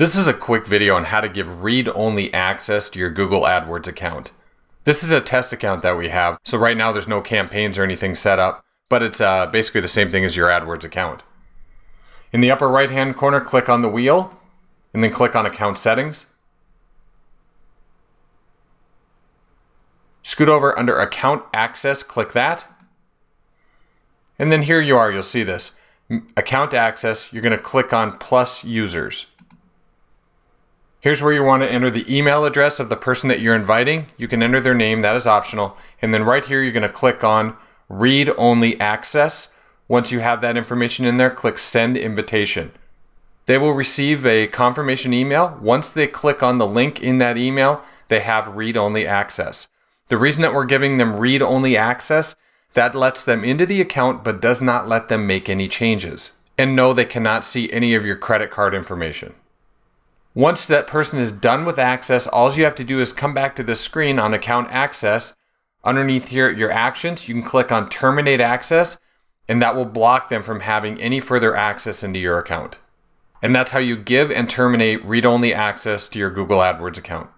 This is a quick video on how to give read-only access to your Google AdWords account. This is a test account that we have, so right now there's no campaigns or anything set up, but it's uh, basically the same thing as your AdWords account. In the upper right hand corner, click on the wheel, and then click on Account Settings. Scoot over under Account Access, click that. And then here you are, you'll see this. Account Access, you're going to click on Plus Users. Here's where you want to enter the email address of the person that you're inviting. You can enter their name, that is optional. And then right here, you're going to click on read only access. Once you have that information in there, click send invitation. They will receive a confirmation email. Once they click on the link in that email, they have read only access. The reason that we're giving them read only access, that lets them into the account but does not let them make any changes. And no, they cannot see any of your credit card information. Once that person is done with access, all you have to do is come back to the screen on account access. Underneath here, your actions, you can click on terminate access and that will block them from having any further access into your account. And that's how you give and terminate read-only access to your Google AdWords account.